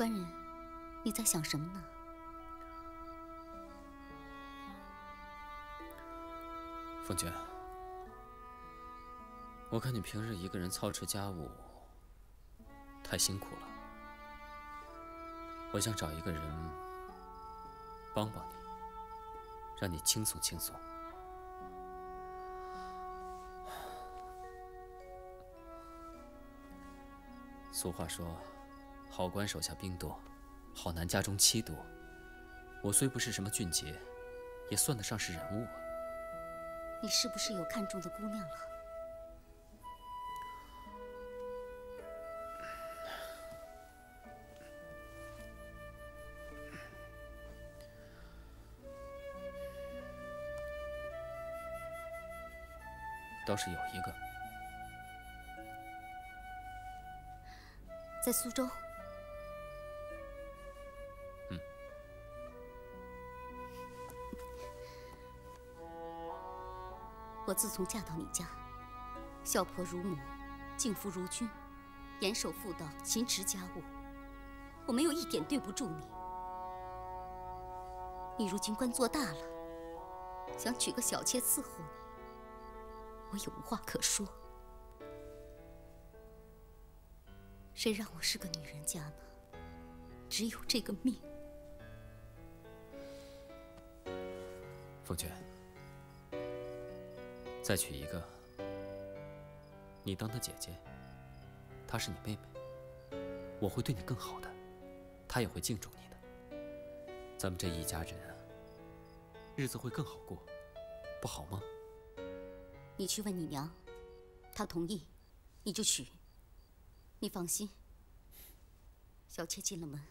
官人，你在想什么呢？凤娟，我看你平日一个人操持家务太辛苦了，我想找一个人帮帮你，让你轻松轻松。俗话说，好官手下兵多，好男家中妻多。我虽不是什么俊杰，也算得上是人物啊。你是不是有看中的姑娘了？倒是有一个。在苏州。我自从嫁到你家，孝婆如母，敬夫如君，严守妇道，勤持家务，我没有一点对不住你。你如今官做大了，想娶个小妾伺候你，我也无话可说。谁让我是个女人家呢？只有这个命。凤娟，再娶一个，你当她姐姐，她是你妹妹，我会对你更好的，她也会敬重你的。咱们这一家人啊，日子会更好过，不好吗？你去问你娘，她同意，你就娶。你放心，小妾进了门，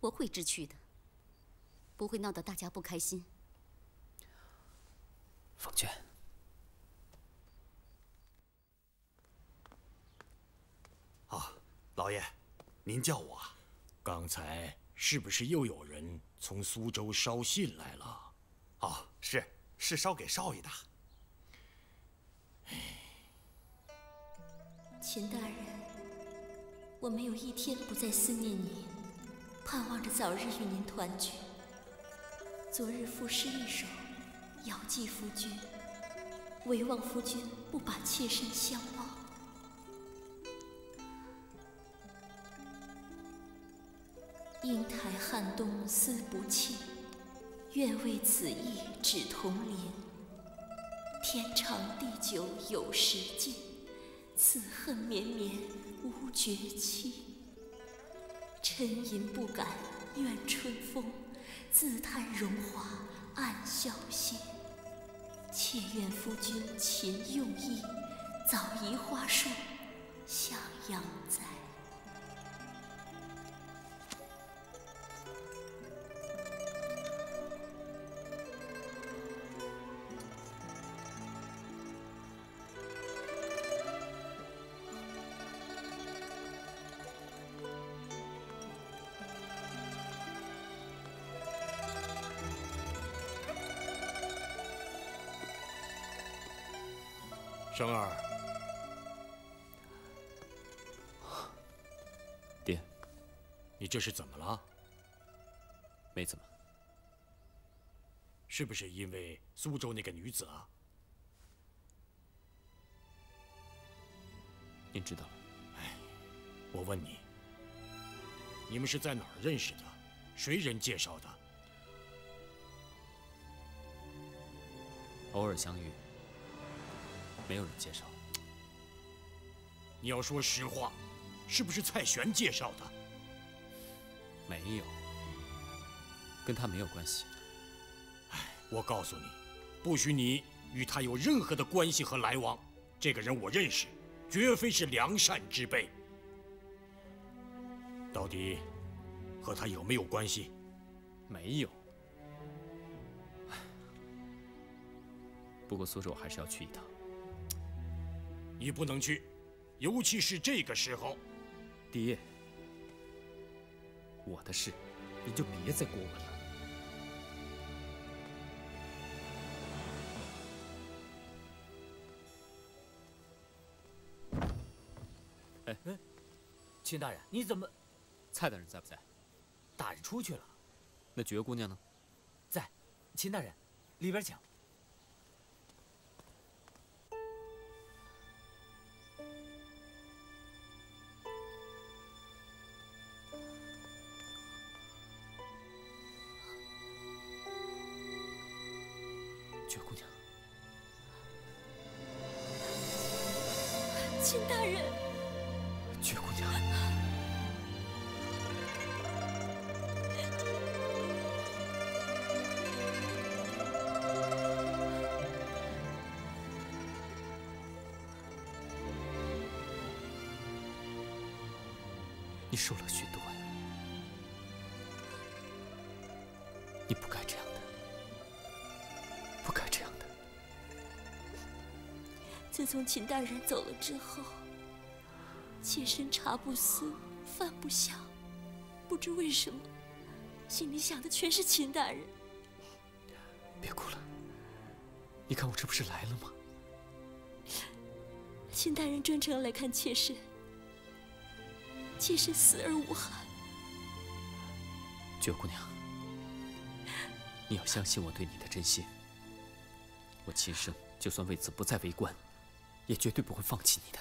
我会知趣的，不会闹得大家不开心。凤娟，啊，老爷，您叫我？刚才是不是又有人从苏州捎信来了？哦，是，是捎给少爷的。秦大人。我没有一天不再思念您，盼望着早日与您团聚。昨日赋诗一首，遥寄夫君，唯望夫君不把妾身相忘。英台寒冬思不弃，愿为此意指同林。天长地久有时尽，此恨绵绵。无绝期，沉吟不敢怨春风，自叹荣华暗消歇。妾愿夫君勤用意，早移花树向阳栽。生儿，爹，你这是怎么了？没怎么。是不是因为苏州那个女子啊？您知道了？哎，我问你，你们是在哪儿认识的？谁人介绍的？偶尔相遇。没有人介绍。你要说实话，是不是蔡玄介绍的？没有，跟他没有关系。哎，我告诉你，不许你与他有任何的关系和来往。这个人我认识，绝非是良善之辈。到底和他有没有关系？没有。不过苏州还是要去一趟。你不能去，尤其是这个时候。爹，我的事你就别再过问了。哎哎，秦大人，你怎么？蔡大人在不在？大人出去了。那绝姑娘呢？在，秦大人，里边请。你受了许多呀，你不该这样的，不该这样的。自从秦大人走了之后，妾身茶不思，饭不想，不知为什么，心里想的全是秦大人。别哭了，你看我这不是来了吗？秦大人专程来看妾身，妾身死而无憾。九姑娘，你要相信我对你的真心。我今生就算为此不再为官，也绝对不会放弃你的。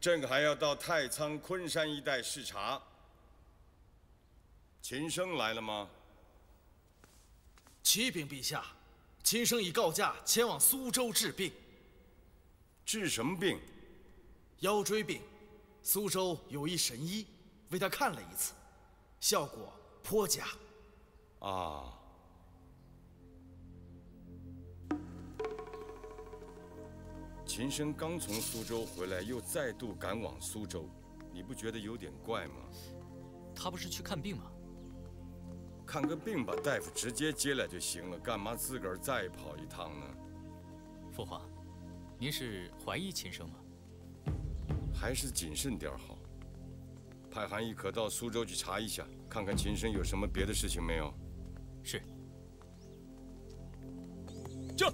朕还要到太仓、昆山一带视察。秦升来了吗？启禀陛下，秦升已告假前往苏州治病。治什么病？腰椎病。苏州有一神医，为他看了一次，效果颇佳。啊。秦升刚从苏州回来，又再度赶往苏州，你不觉得有点怪吗？他不是去看病吗？看个病把大夫直接接来就行了，干嘛自个儿再跑一趟呢？父皇，您是怀疑秦升吗？还是谨慎点好。派韩义可到苏州去查一下，看看秦升有什么别的事情没有。是。撤！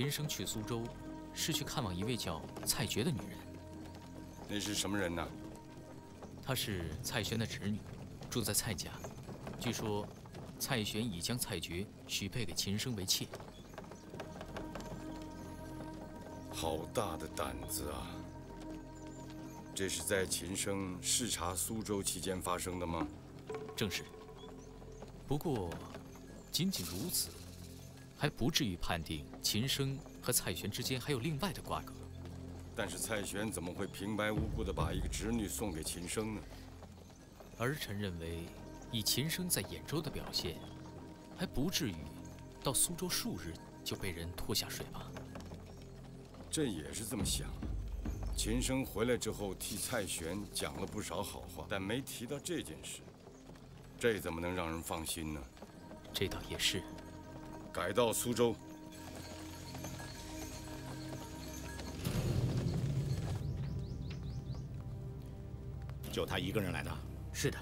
秦生去苏州是去看望一位叫蔡珏的女人。那是什么人呢？她是蔡玄的侄女，住在蔡家。据说，蔡玄已将蔡珏许配给秦生为妾。好大的胆子啊！这是在秦生视察苏州期间发生的吗？正是。不过，仅仅如此，还不至于判定秦升和蔡玄之间还有另外的瓜葛。但是蔡玄怎么会平白无故的把一个侄女送给秦升呢？儿臣认为，以秦升在兖州的表现，还不至于到苏州数日就被人拖下水吧。朕也是这么想。秦升回来之后替蔡玄讲了不少好话，但没提到这件事，这怎么能让人放心呢？这倒也是。改到苏州。就他一个人来的？是的。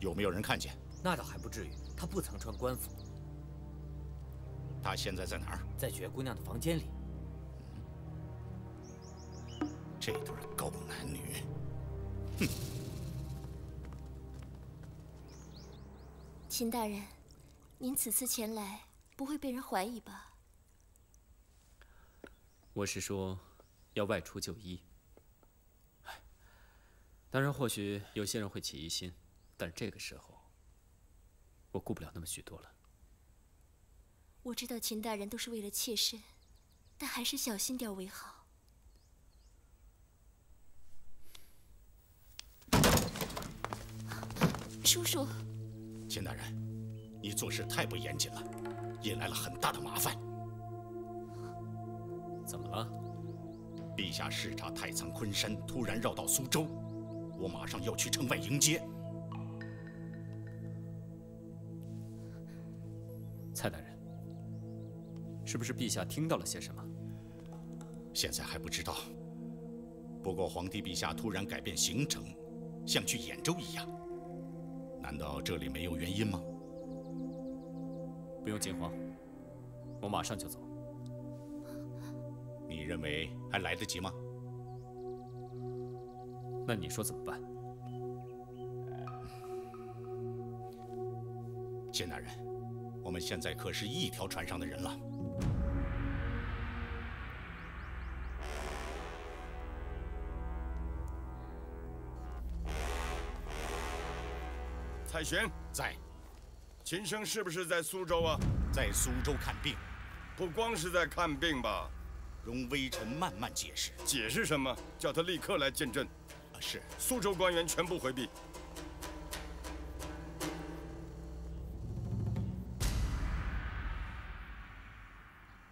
有没有人看见？那倒还不至于，他不曾穿官服。他现在在哪儿？在雪姑娘的房间里。这对狗男女，哼！秦大人，您此次前来不会被人怀疑吧？我是说，要外出就医。当然，或许有些人会起疑心，但这个时候，我顾不了那么许多了。我知道秦大人都是为了妾身，但还是小心点为好。叔叔，秦大人，你做事太不严谨了，引来了很大的麻烦。怎么了？陛下视察太仓昆山，突然绕到苏州，我马上要去城外迎接。蔡大人，是不是陛下听到了些什么？现在还不知道。不过皇帝陛下突然改变行程，像去兖州一样，难道这里没有原因吗？不用惊慌，我马上就走。你认为还来得及吗？那你说怎么办？谢大人，我们现在可是一条船上的人了。蔡玄在，秦升是不是在苏州啊？在苏州看病，不光是在看病吧？容微臣慢慢解释。解释什么？叫他立刻来见朕。啊，是。苏州官员全部回避。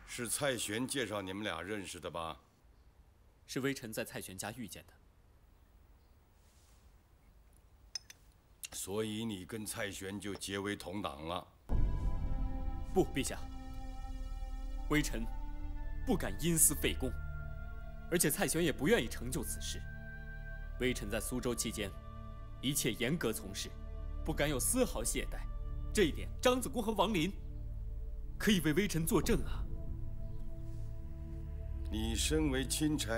是蔡玄介绍你们俩认识的吧？是微臣在蔡玄家遇见的。所以你跟蔡玄就结为同党了？不，陛下。微臣不敢因私废公，而且蔡玄也不愿意成就此事。微臣在苏州期间，一切严格从事，不敢有丝毫懈怠。这一点，张子宫和王林可以为微臣作证啊。你身为钦差，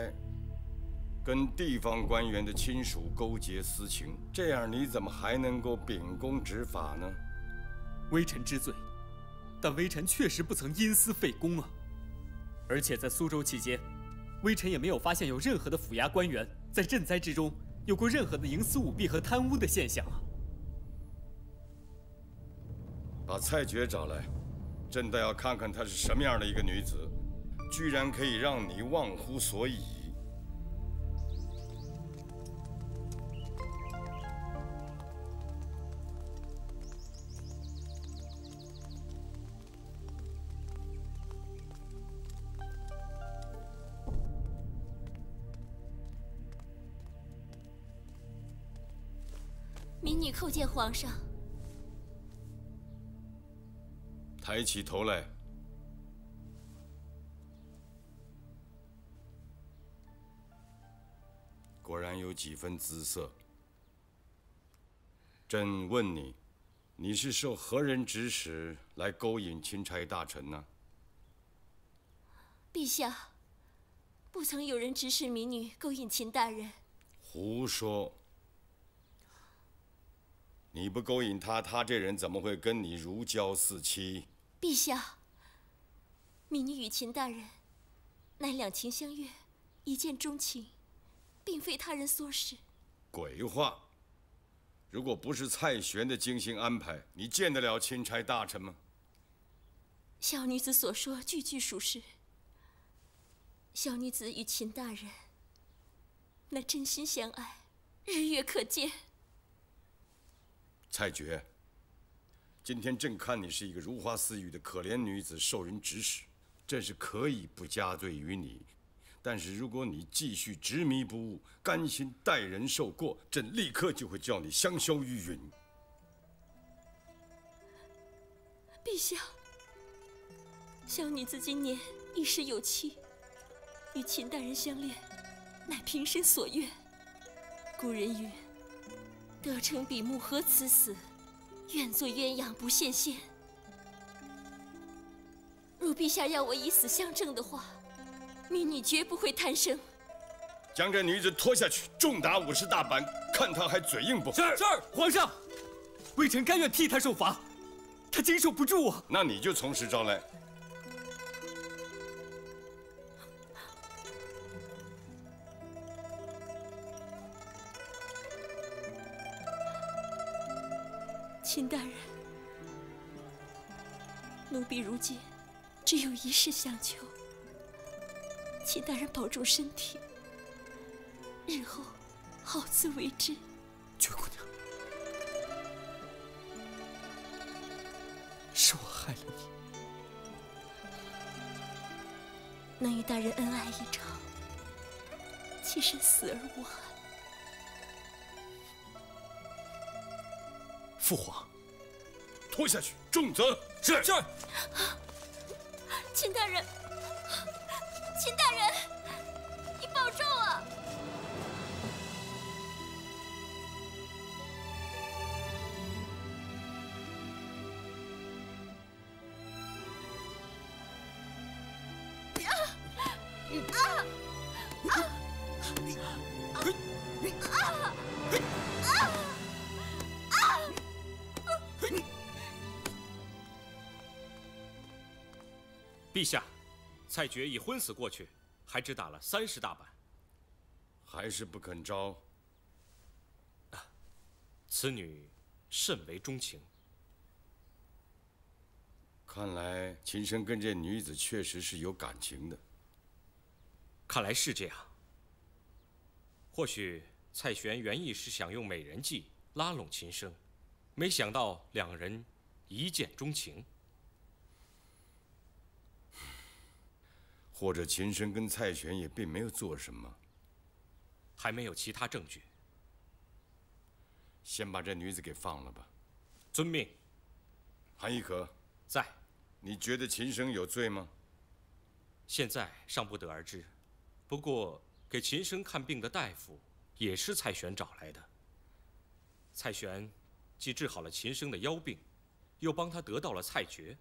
跟地方官员的亲属勾结私情，这样你怎么还能够秉公执法呢？微臣知罪，但微臣确实不曾因私废公啊。而且在苏州期间，微臣也没有发现有任何的府衙官员在赈灾之中有过任何的营私舞弊和贪污的现象啊。把蔡珏找来，朕倒要看看她是什么样的一个女子。居然可以让你忘乎所以！叩见皇上。抬起头来。果然有几分姿色。朕问你，你是受何人指使来勾引钦差大臣呢？陛下，不曾有人指使民女勾引秦大人。胡说！你不勾引他，他这人怎么会跟你如胶似漆？陛下，民女与秦大人乃两情相悦，一见钟情。并非他人唆使。鬼话！如果不是蔡玄的精心安排，你见得了钦差大臣吗？小女子所说句句属实。小女子与秦大人乃真心相爱，日月可见。蔡珏，今天朕看你是一个如花似玉的可怜女子，受人指使，朕是可以不加罪于你。但是如果你继续执迷不悟，甘心待人受过，朕立刻就会叫你香消玉殒。陛下，小女子今年已是有妻，与秦大人相恋，乃平生所愿。古人云：“得成比目何辞死，愿做鸳鸯不羡仙。”若陛下要我以死相证的话，民女绝不会贪生。将这女子拖下去，重打五十大板，看她还嘴硬不？是是，皇上，微臣甘愿替她受罚，她经受不住啊。那你就从实招来。秦大人，奴婢如今只有一事相求，秦大人保重身体，日后好自为之。绝姑娘，是我害了你，能与大人恩爱一场，妾身死而无憾。父皇，拖下去，重责。是是。秦大人，蔡珏已昏死过去，还只打了三十大板，还是不肯招。此女甚为钟情。看来秦升跟这女子确实是有感情的。看来是这样。或许蔡玄原意是想用美人计拉拢秦升，没想到两人一见钟情。或者秦升跟蔡玄也并没有做什么，还没有其他证据。先把这女子给放了吧。遵命。韩亦可在。你觉得秦升有罪吗？现在尚不得而知。不过给秦升看病的大夫也是蔡玄找来的。蔡玄既治好了秦升的腰病，又帮他得到了蔡珏，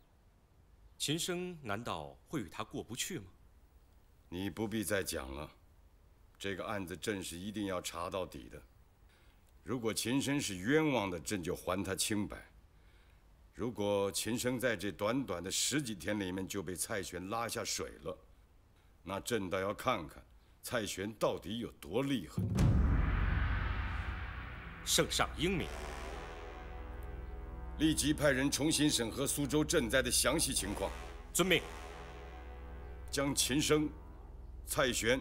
秦升难道会与他过不去吗？你不必再讲了，这个案子朕是一定要查到底的。如果秦升是冤枉的，朕就还他清白；如果秦升在这短短的十几天里面就被蔡玄拉下水了，那朕倒要看看蔡玄到底有多厉害。圣上英明，立即派人重新审核苏州赈灾的详细情况。遵命。将秦升。蔡玄、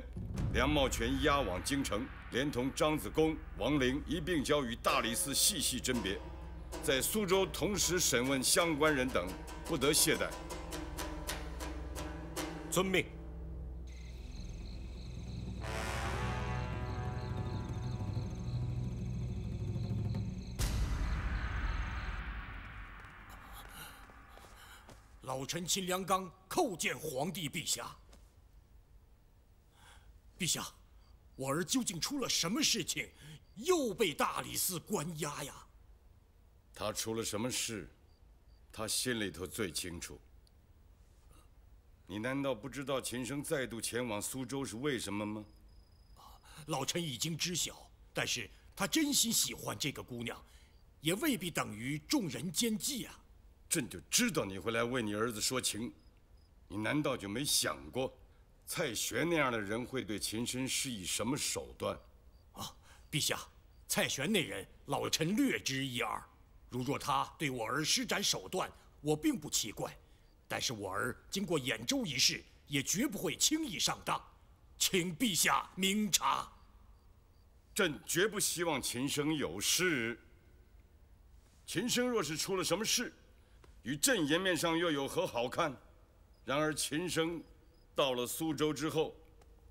梁茂全押往京城，连同张子恭、王陵一并交与大理寺细细甄别，在苏州同时审问相关人等，不得懈怠。遵命。老臣秦良刚叩见皇帝陛下。陛下，我儿究竟出了什么事情，又被大理寺关押呀？他出了什么事，他心里头最清楚。你难道不知道秦升再度前往苏州是为什么吗？老臣已经知晓，但是他真心喜欢这个姑娘，也未必等于众人奸计啊。朕就知道你会来为你儿子说情，你难道就没想过？蔡玄那样的人会对秦深施以什么手段？啊，陛下，蔡玄那人老臣略知一二。如若他对我儿施展手段，我并不奇怪。但是我儿经过兖州一事，也绝不会轻易上当，请陛下明察。朕绝不希望秦升有事。秦升若是出了什么事，与朕颜面上又有何好看？然而秦升。到了苏州之后，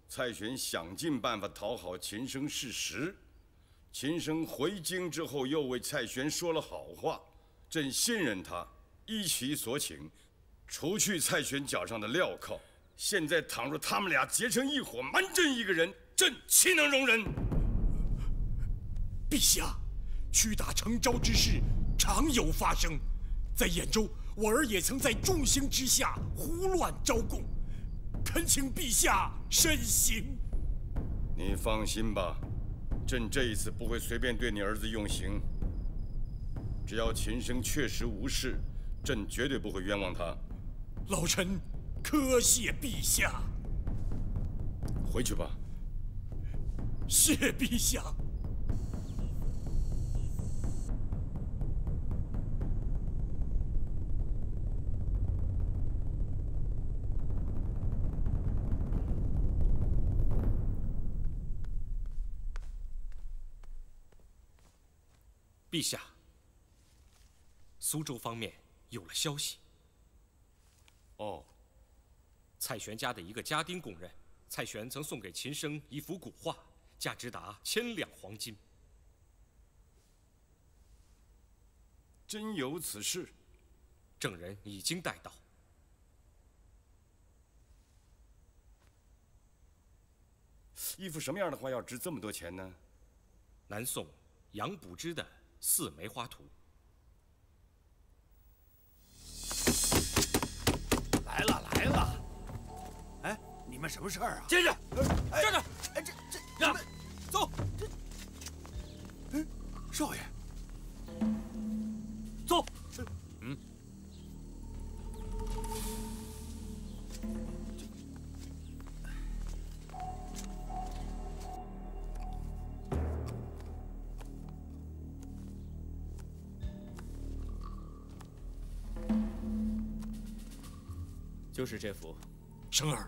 蔡玄想尽办法讨好秦升事实。秦升回京之后，又为蔡玄说了好话，朕信任他，依其所请，除去蔡玄脚上的镣铐。现在倘若他们俩结成一伙，瞒朕一个人，朕岂能容忍？陛下，屈打成招之事常有发生，在兖州，我儿也曾在众星之下胡乱招供。恳请陛下慎行。你放心吧，朕这一次不会随便对你儿子用刑。只要秦升确实无事，朕绝对不会冤枉他。老臣磕谢陛下。回去吧。谢陛下。陛下，苏州方面有了消息。哦，蔡玄家的一个家丁供认，蔡玄曾送给秦升一幅古画，价值达千两黄金。真有此事？证人已经带到。一幅什么样的画要值这么多钱呢？南宋杨补之的《四梅花图》。来了来了！哎，你们什么事儿啊？进去，站着！哎，这这，让走！这，哎，少爷，就是这幅，生儿，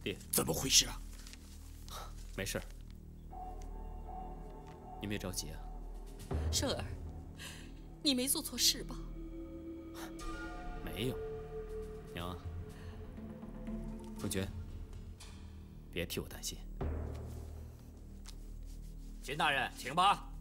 爹，怎么回事啊？没事你别着急啊。生儿，你没做错事吧？没有，娘，凤娟，别替我担心。秦大人，请吧。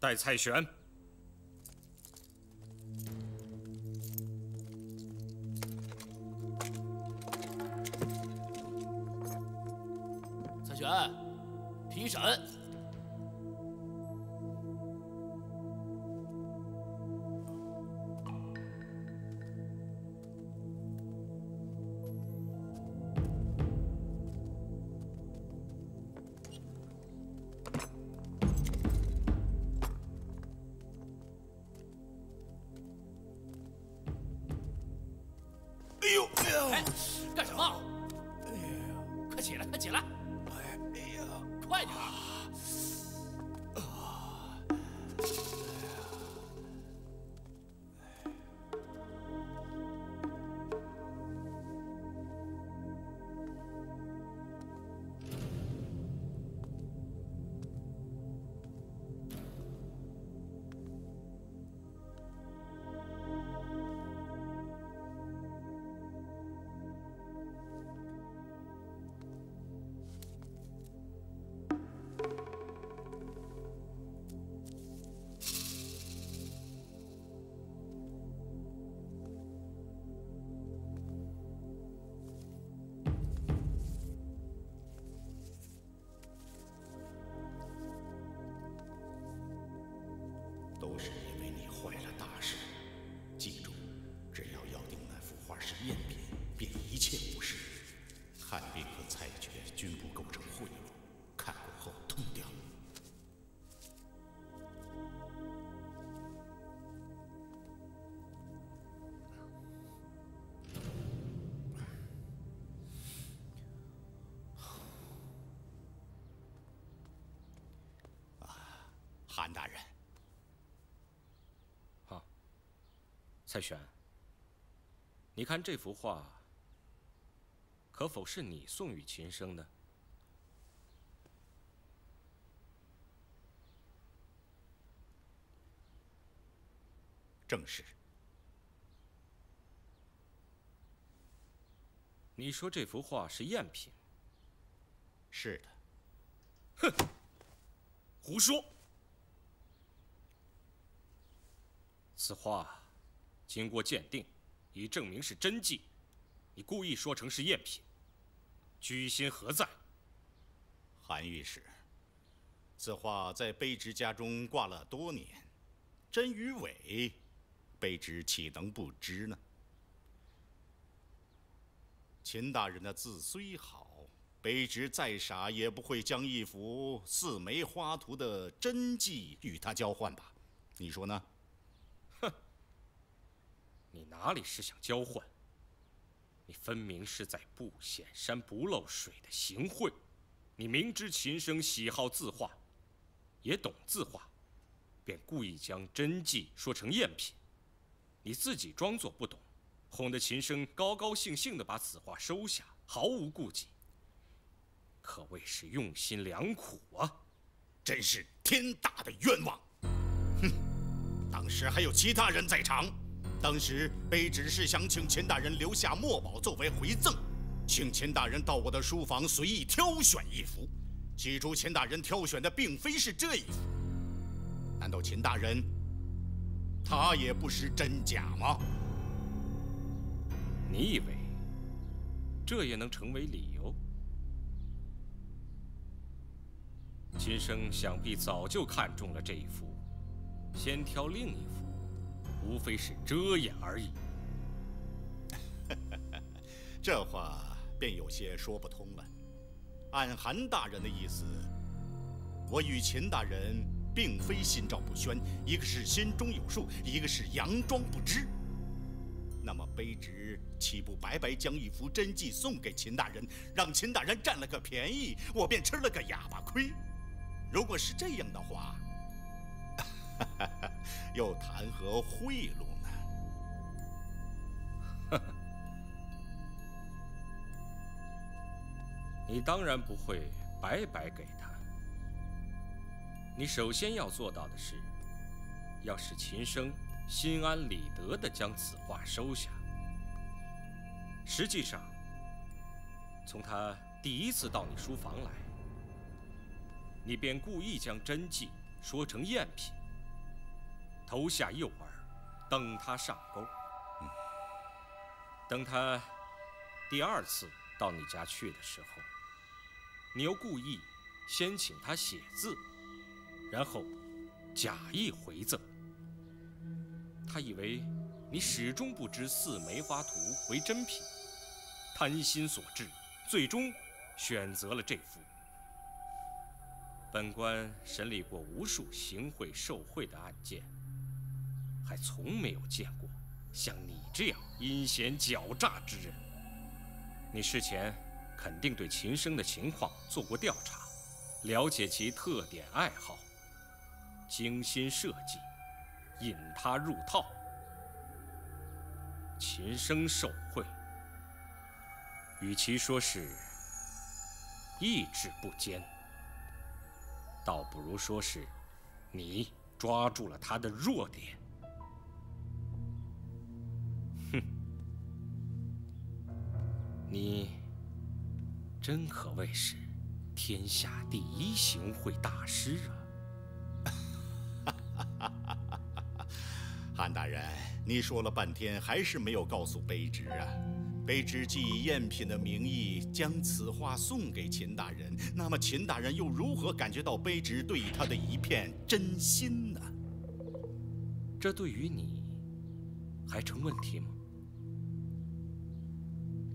待蔡玄。韩大人。好，蔡玄，你看这幅画，可否是你送与秦生的？正是。你说这幅画是赝品？是的。哼，胡说！此画经过鉴定，已证明是真迹，你故意说成是赝品，居心何在？韩御史，此画在卑职家中挂了多年，真与伪，卑职岂能不知呢？秦大人的字虽好，卑职再傻也不会将一幅四梅花图的真迹与他交换吧？你说呢？你哪里是想交换？你分明是在不显山不漏水的行贿！你明知秦生喜好字画，也懂字画，便故意将真迹说成赝品，你自己装作不懂。哄得秦生高高兴兴地把此画收下，毫无顾忌，可谓是用心良苦啊！真是天大的冤枉！哼，当时还有其他人在场，当时卑职是想请秦大人留下墨宝作为回赠，请秦大人到我的书房随意挑选一幅。起初秦大人挑选的并非是这一幅，难道秦大人他也不识真假吗？你以为这也能成为理由？秦生想必早就看中了这一幅，先挑另一幅，无非是遮掩而已。这话便有些说不通了。按韩大人的意思，我与秦大人并非心照不宣，一个是心中有数，一个是佯装不知。那么卑职岂不白白将一幅真迹送给秦大人，让秦大人占了个便宜，我便吃了个哑巴亏？如果是这样的话，又谈何贿赂呢？你当然不会白白给他。你首先要做到的是，要使秦生。心安理得地将此画收下。实际上，从他第一次到你书房来，你便故意将真迹说成赝品，投下诱饵，等他上钩。等他第二次到你家去的时候，你又故意先请他写字，然后假意回赠。他以为你始终不知四梅花图为真品，贪心所致，最终选择了这幅。本官审理过无数行贿受贿的案件，还从没有见过像你这样阴险狡诈之人。你事前肯定对秦生的情况做过调查，了解其特点爱好，精心设计。引他入套，秦生受贿，与其说是意志不坚，倒不如说是你抓住了他的弱点。你真可谓是天下第一行贿大师啊！韩大人，你说了半天，还是没有告诉卑职啊！卑职既以赝品的名义将此画送给秦大人，那么秦大人又如何感觉到卑职对他的一片真心呢？这对于你还成问题吗？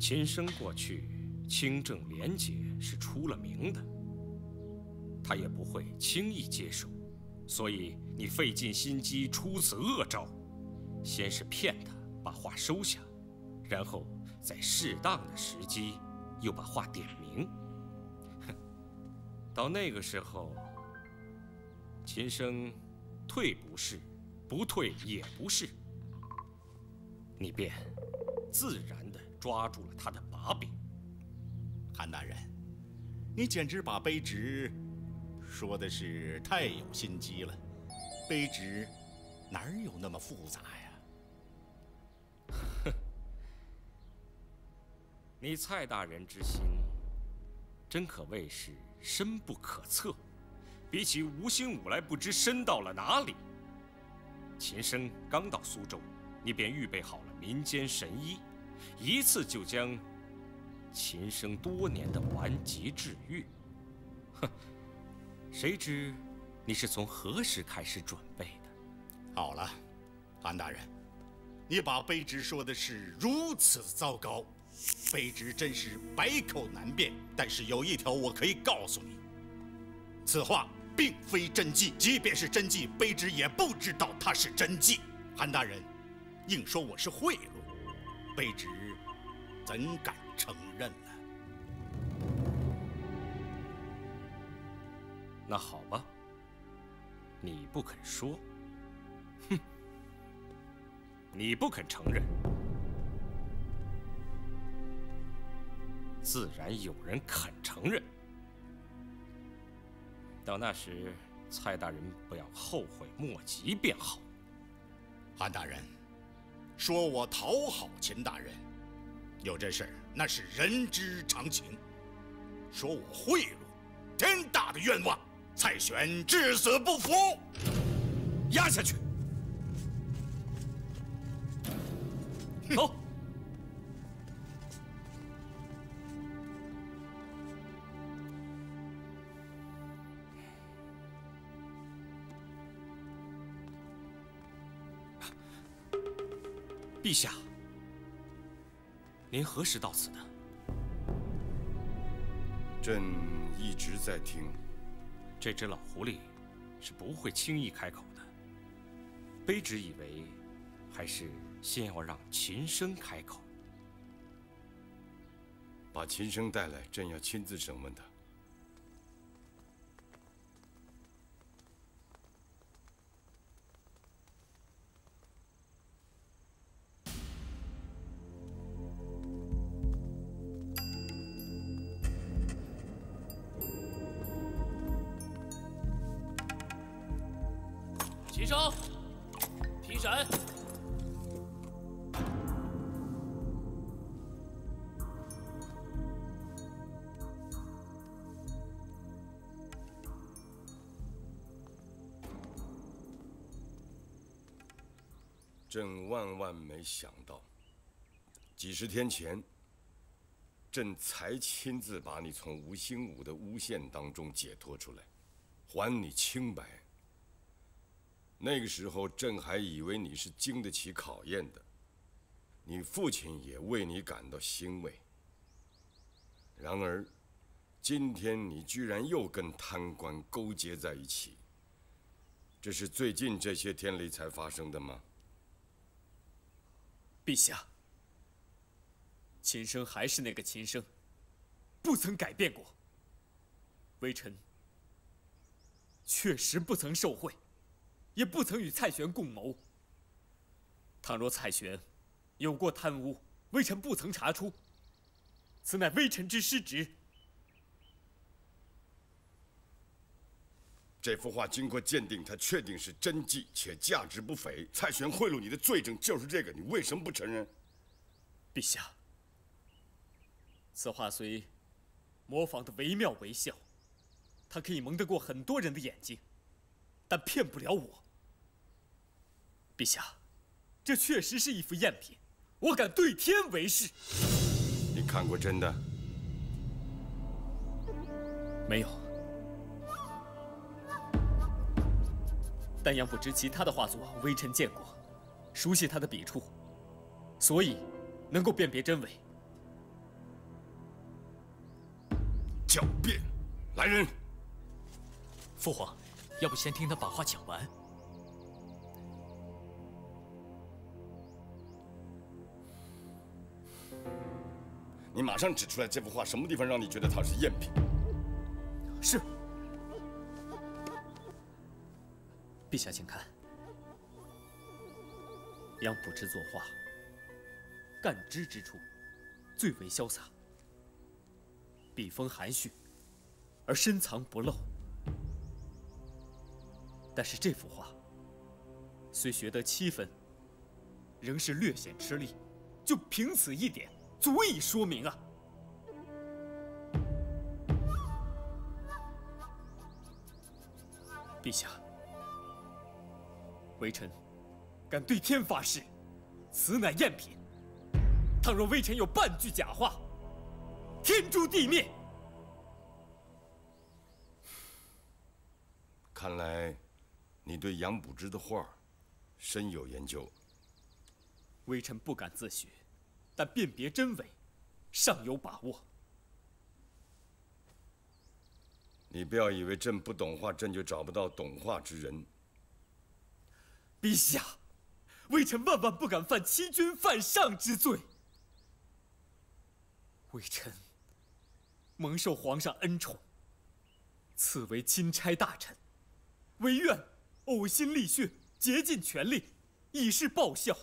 秦生过去清正廉洁，是出了名的，他也不会轻易接受。所以你费尽心机出此恶招，先是骗他把话收下，然后在适当的时机又把话点明。哼，到那个时候，秦生退不是，不退也不是，你便自然抓住了他的把柄。韩大人，你简直把卑职。说的是太有心机了，卑职哪有那么复杂呀？哼，你蔡大人之心，真可谓是深不可测。比起吴兴武来，不知深到了哪里。秦升刚到苏州，你便预备好了民间神医，一次就将秦生多年的顽疾治愈。哼，谁知你是从何时开始准备的？好了，韩大人，你把卑职说的是如此糟糕，卑职真是百口难辩。但是有一条我可以告诉你，此话并非真迹，即便是真迹，卑职也不知道它是真迹。韩大人，硬说我是贿赂，卑职怎敢承认呢？那好吧，你不肯说，哼，你不肯承认，自然有人肯承认。到那时，蔡大人不要后悔莫及便好。韩大人，说我讨好秦大人，有这事儿那是人之常情；说我贿赂，天大的冤枉！蔡玄至死不服，压下去。走。陛下，您何时到此的？朕一直在听。这只老狐狸是不会轻易开口的。卑职以为，还是先要让秦升开口。把秦升带来，朕要亲自审问他。朕万万没想到，几十天前，朕才亲自把你从吴兴武的诬陷当中解脱出来，还你清白。那个时候，朕还以为你是经得起考验的，你父亲也为你感到欣慰。然而，今天你居然又跟贪官勾结在一起，这是最近这些天里才发生的吗？陛下，秦升还是那个秦升，不曾改变过。微臣确实不曾受贿，也不曾与蔡玄共谋。倘若蔡玄有过贪污，微臣不曾查出，此乃微臣之失职。这幅画经过鉴定，它确定是真迹，且价值不菲。蔡玄贿赂你的罪证就是这个，你为什么不承认？陛下，此画虽模仿的惟妙惟肖，它可以蒙得过很多人的眼睛，但骗不了我。陛下，这确实是一幅赝品，我敢对天为誓。你看过真的？没有。但杨不知其他的画作，微臣见过，熟悉他的笔触，所以能够辨别真伪。狡辩！来人！父皇，要不先听他把话讲完？你马上指出来这幅画什么地方让你觉得它是赝品？是。陛下请看。杨浦之作画干枝之处最为潇洒。笔锋含蓄而深藏不露。但是这幅画虽学得七分仍是略显吃力就凭此一点足以说明啊。陛下微臣敢对天发誓，此乃赝品。倘若微臣有半句假话，天诛地灭。看来，你对杨卜之的画深有研究。微臣不敢自诩，但辨别真伪，尚有把握。你不要以为朕不懂画，朕就找不到懂画之人。陛下，微臣万万不敢犯欺君犯上之罪。微臣蒙受皇上恩宠，赐为钦差大臣，唯愿呕心沥血，竭尽全力，以示报效，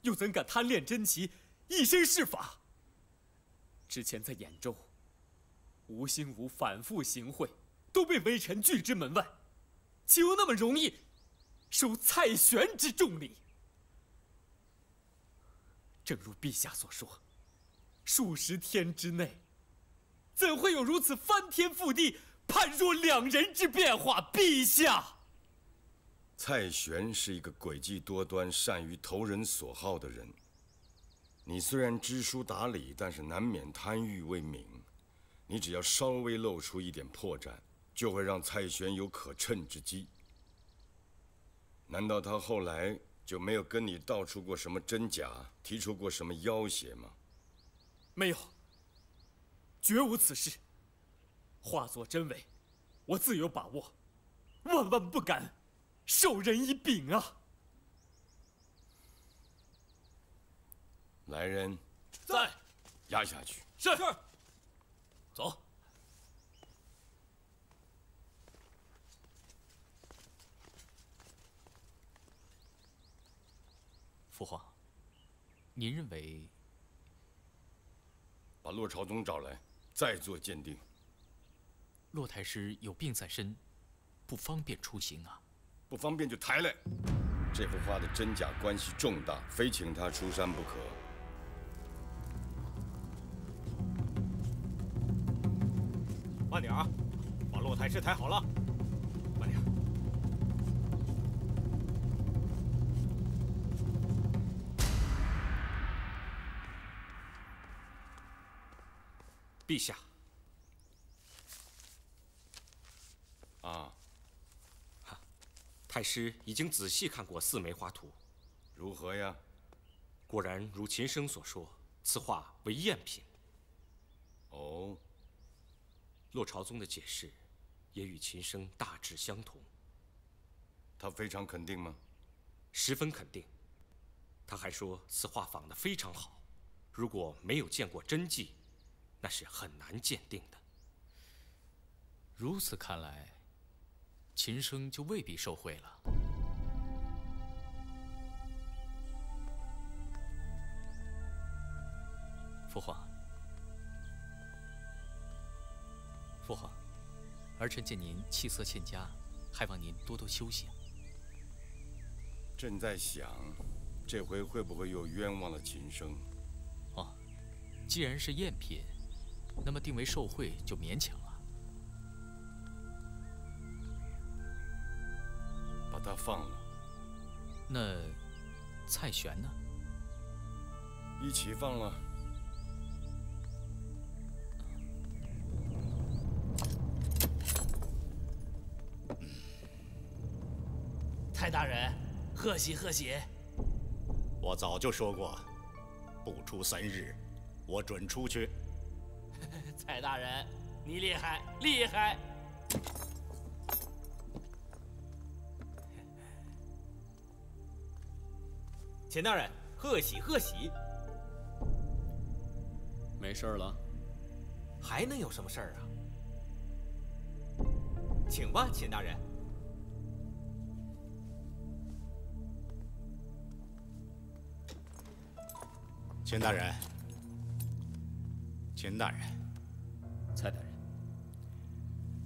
又怎敢贪恋珍奇，一身是法？之前在兖州，吴兴武反复行贿，都被微臣拒之门外，岂有那么容易受蔡玄之重礼？正如陛下所说。数十天之内，怎会有如此翻天覆地、判若两人之变化？陛下，蔡玄是一个诡计多端、善于投人所好的人。你虽然知书达理，但是难免贪欲未泯。你只要稍微露出一点破绽，就会让蔡玄有可乘之机。难道他后来就没有跟你道出过什么真假，提出过什么要挟吗？没有，绝无此事。化作真伪，我自有把握，万万不敢授人以柄啊！来人，在，押下去。是是，走。父皇，您认为？把骆朝宗找来，再做鉴定。骆太师有病在身，不方便出行啊。不方便就抬来。这幅画的真假关系重大，非请他出山不可。慢点啊，把骆太师抬好了。陛下，啊，哈，太师已经仔细看过四梅花图，如何呀？果然如秦生所说，此画为赝品。哦，骆朝宗的解释也与秦生大致相同。他非常肯定吗？十分肯定。他还说此画仿得非常好，如果没有见过真迹。那是很难鉴定的。如此看来，秦生就未必受贿了。父皇，父皇，儿臣见您气色欠佳，还望您多多休息。朕在想，这回会不会又冤枉了秦生？哦，既然是赝品。那么定为受贿就勉强了。把他放了。那蔡玄呢？一起放了。蔡大人，贺喜贺喜！我早就说过，不出三日，我准出去。蔡大人，你厉害厉害！钱大人，贺喜贺喜！没事了？还能有什么事儿啊？请吧，钱大人。钱大人，钱大人。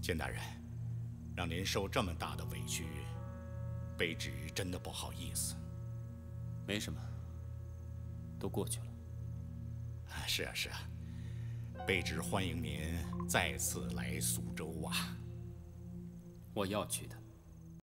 钱大人，让您受这么大的委屈，卑职真的不好意思。没什么，都过去了。是啊，是啊，卑职欢迎您再次来苏州啊。我要去的。